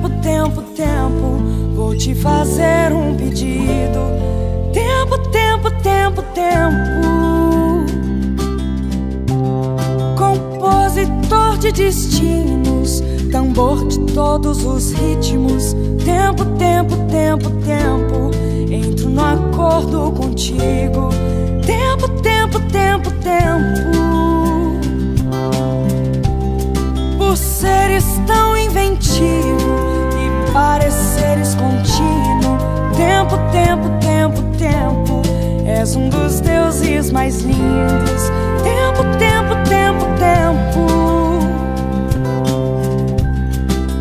Tempo, tempo, tempo, vou te fazer um pedido. Tempo, tempo, tempo, tempo. Compositor de destinos, tambor de todos os ritmos. Tempo, tempo, tempo, tempo. Entro no acordo contigo. Tempo, tempo, tempo, tempo. Por seres tão inventivo e pareceres contínuo. Tempo, tempo, tempo, tempo. És um dos deuses mais lindos. Tempo, tempo, tempo, tempo.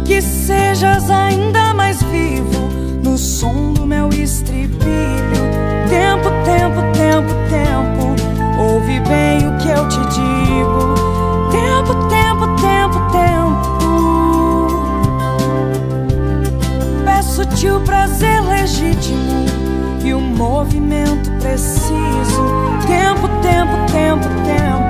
Que sejas ainda mais vivo no som do meu estribilho. Tempo, tempo, tempo, tempo. Ouve bem O prazer legítimo e o movimento preciso. Tempo, tempo, tempo, tempo.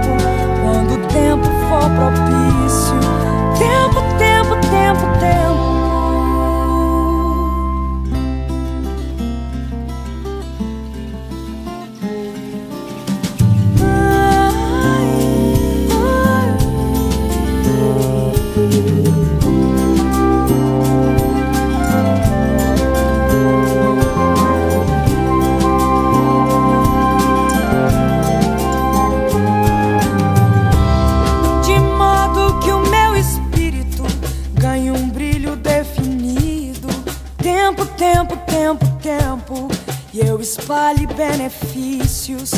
Tempo, tempo, tempo, tempo. E eu espalhe benefícios.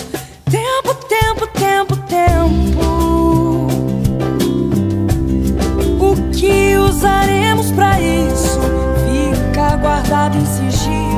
Tempo, tempo, tempo, tempo. O que usaremos pra isso? Fica guardado em sigilo.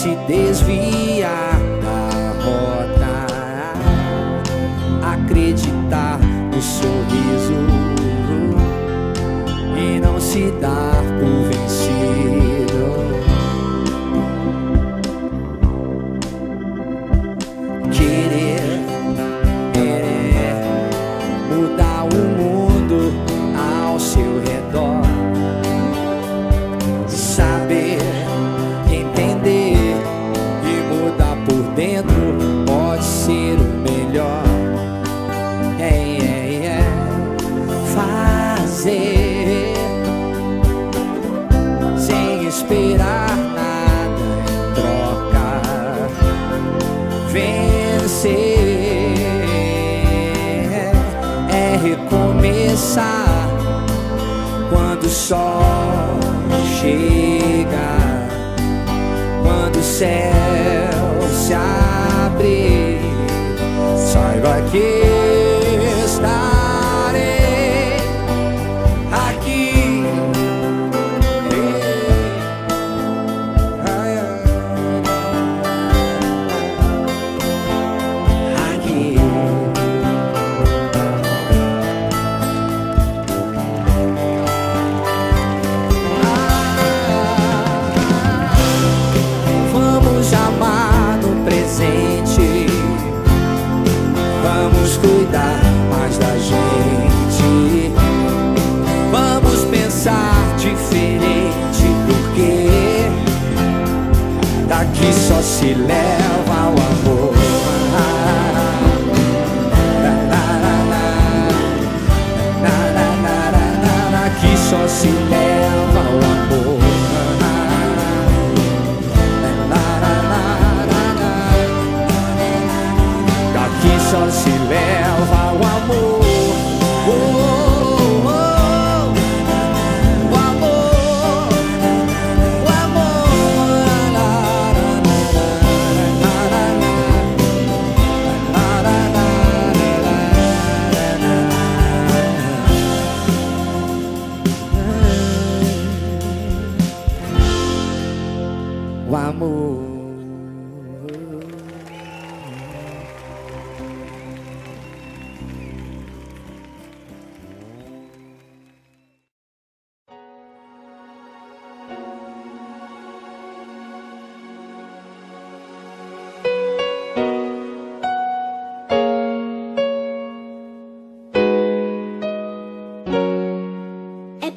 Se desviar da rota, acreditar no sorriso e não se dar quando silêncio.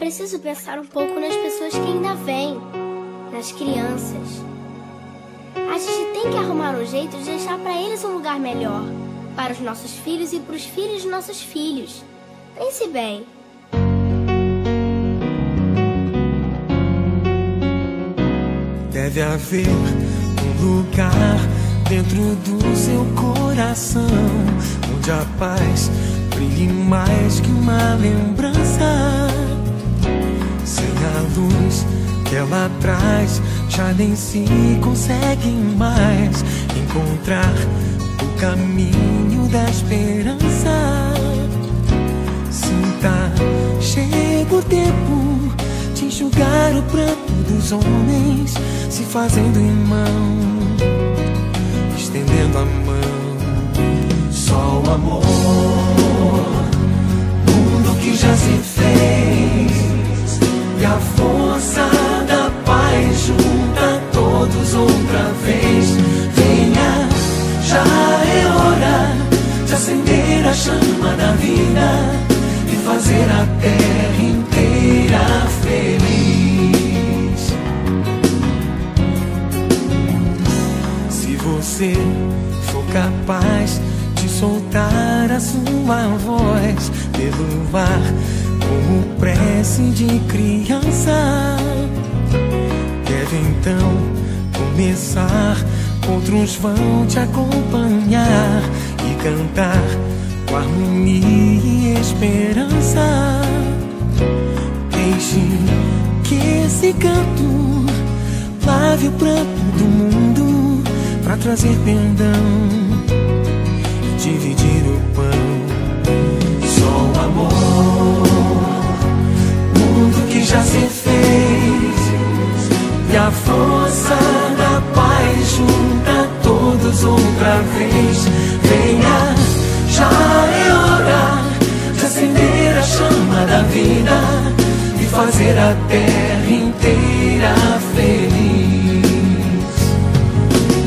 Preciso pensar um pouco nas pessoas que ainda vêm, nas crianças. A gente tem que arrumar um jeito de deixar para eles um lugar melhor, para os nossos filhos e para os filhos dos nossos filhos. Pense bem. Deve haver um lugar dentro do seu coração onde a paz brilhe mais que uma lembrança. A luz que ela traz, já nem se consegue mais encontrar o caminho da esperança. Sinta, chega o tempo de enxugar o pranto dos homens, se fazendo irmão, estendendo a mão. Só o amor, mundo que já se fez, e a força da paz junta todos outra vez. Venha, já é hora de acender a chama da vida e fazer a terra inteira feliz. Se você for capaz de soltar a sua voz pelo ar como prece de criança, deve então começar. Outros vão te acompanhar e cantar com harmonia e esperança. Deixe que esse canto lave o pranto do mundo para trazer perdão e dividir o pão. Já se fez e a força da paz junta todos outra vez. Venha, já é hora de acender a chama da vida e fazer a terra inteira feliz.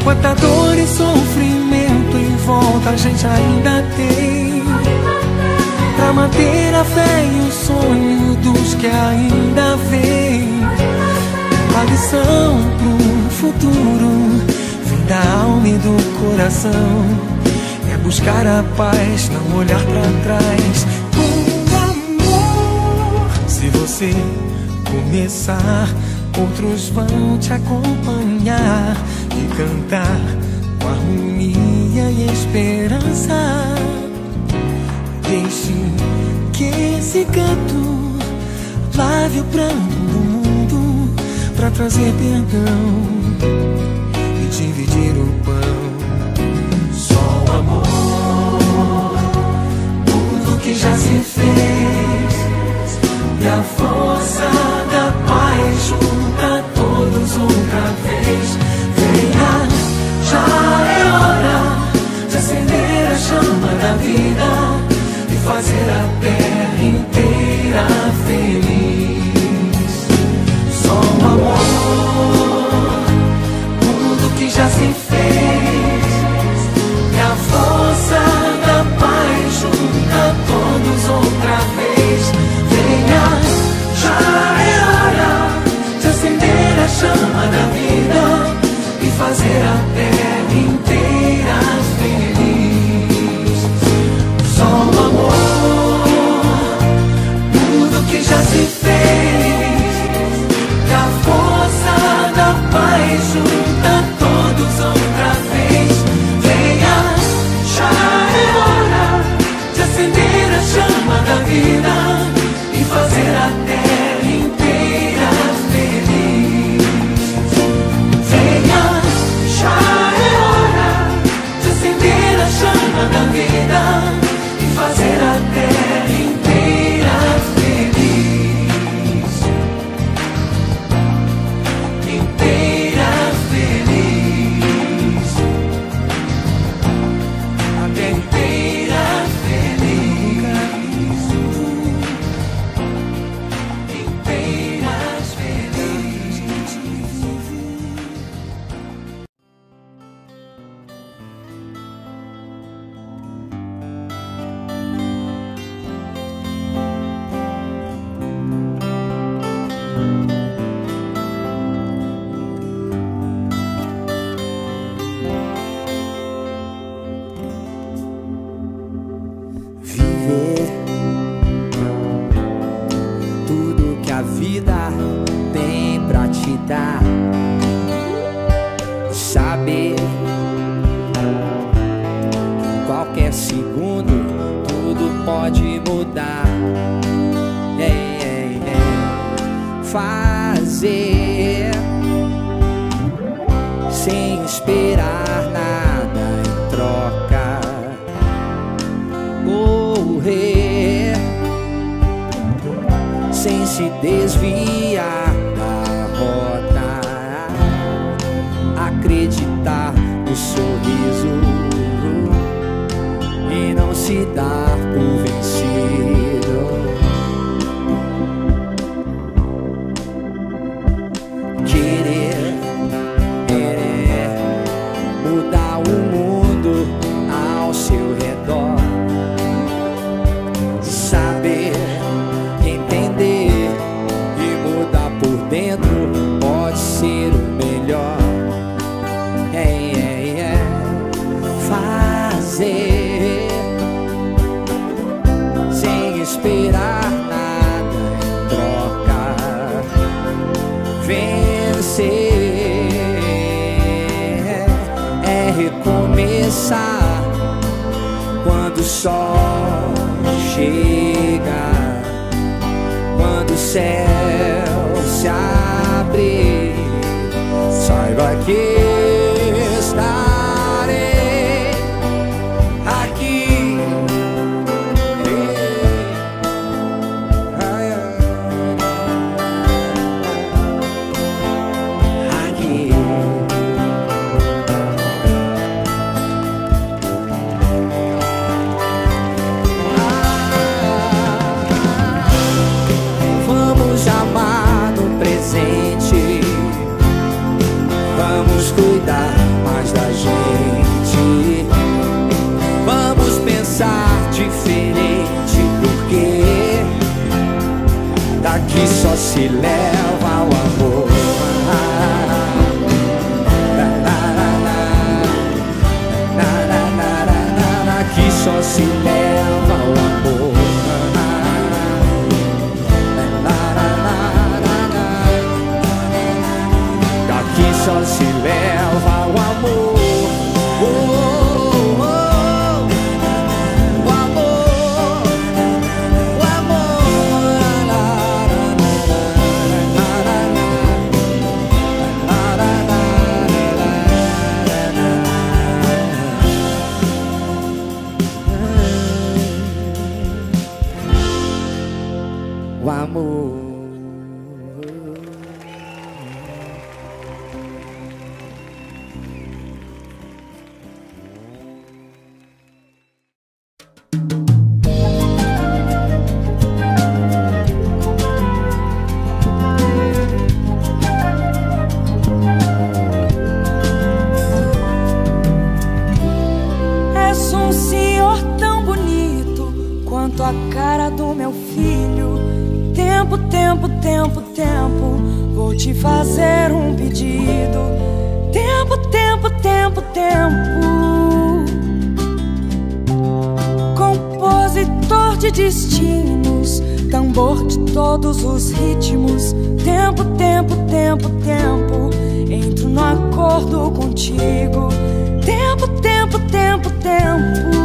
Quanta dor e sofrimento em volta a gente ainda tem Pra manter a fé e o sonho dos que ainda vêm A lição pro futuro Vem da alma e do coração. É buscar a paz, não olhar pra trás. Com amor Se você começar Outros vão te acompanhar e cantar com harmonia e esperança. Deixe que esse canto lave o pranto do mundo para trazer perdão e dividir o pão. Só o amor, tudo que já se fez e a força da paz junta todos outra vez. Venha, já é hora de acender a chama da vida e fazer a terra que segundo tudo pode mudar. É, é, é. Fazer sem esperar nada em troca. Correr sem se desviar. cidade. recomeçar quando o sol chega, quando o céu se abre. Saiba que tempo, tempo, tempo, entro no acordo contigo. Tempo, tempo, tempo, tempo.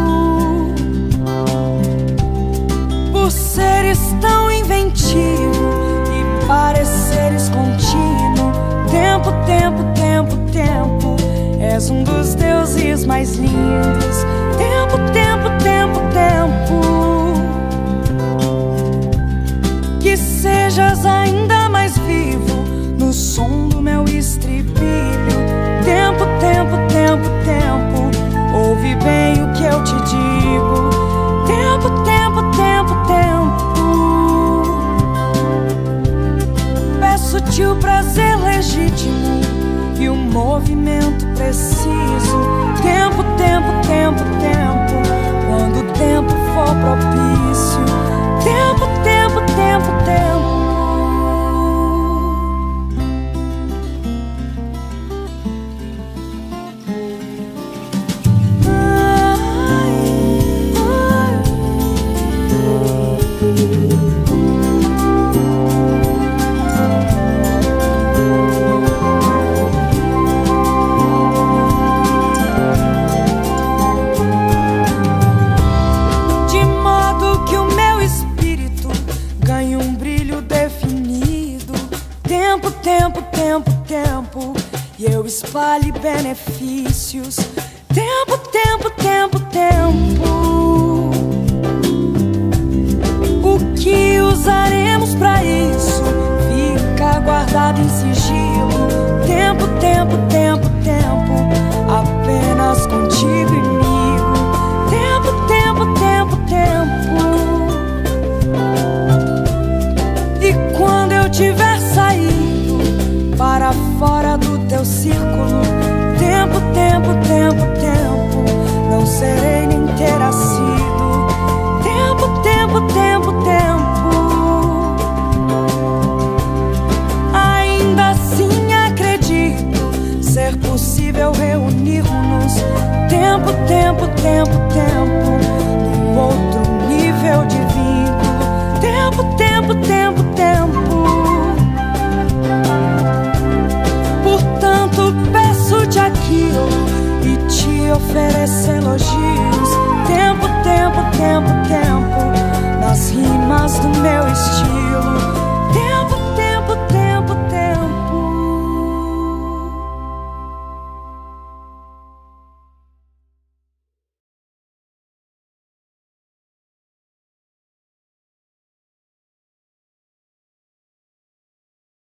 Por seres tão inventivo e pareceres contínuo. Tempo, tempo, tempo, tempo, és um dos deuses mais lindos.